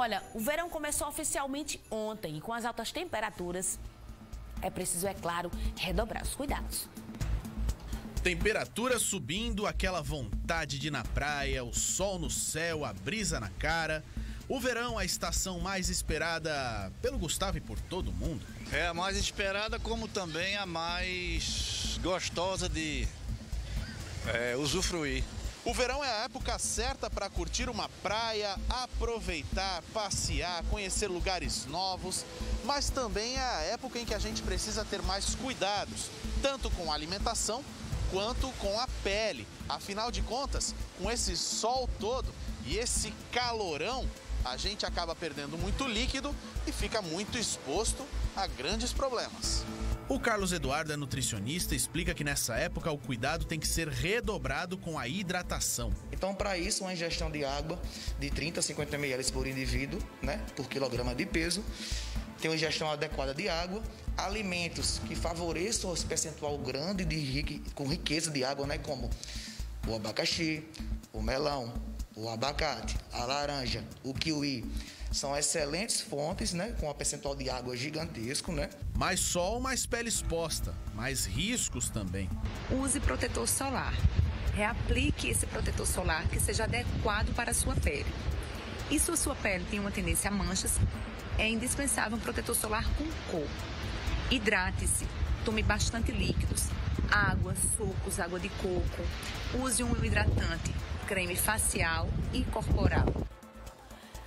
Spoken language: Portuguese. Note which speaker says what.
Speaker 1: Olha, o verão começou oficialmente ontem e com as altas temperaturas é preciso, é claro, redobrar os cuidados.
Speaker 2: Temperatura subindo, aquela vontade de ir na praia, o sol no céu, a brisa na cara. O verão, a estação mais esperada pelo Gustavo e por todo mundo.
Speaker 3: É a mais esperada, como também a mais gostosa de é, usufruir.
Speaker 2: O verão é a época certa para curtir uma praia, aproveitar, passear, conhecer lugares novos, mas também é a época em que a gente precisa ter mais cuidados, tanto com a alimentação quanto com a pele. Afinal de contas, com esse sol todo e esse calorão, a gente acaba perdendo muito líquido e fica muito exposto a grandes problemas. O Carlos Eduardo é nutricionista e explica que nessa época o cuidado tem que ser redobrado com a hidratação.
Speaker 4: Então, para isso, uma ingestão de água de 30 a 50 ml por indivíduo, né, por quilograma de peso, ter uma ingestão adequada de água, alimentos que favoreçam esse percentual grande de com riqueza de água, né, como o abacaxi, o melão, o abacate, a laranja, o kiwi, são excelentes fontes, né, com um percentual de água gigantesco, né?
Speaker 2: Mais sol, mais pele exposta, mais riscos também.
Speaker 5: Use protetor solar. Reaplique esse protetor solar que seja adequado para a sua pele. E se a sua pele tem uma tendência a manchas, é indispensável um protetor solar com cor. Hidrate-se, tome bastante líquidos, água, sucos, água de coco. Use um hidratante, creme facial e corporal.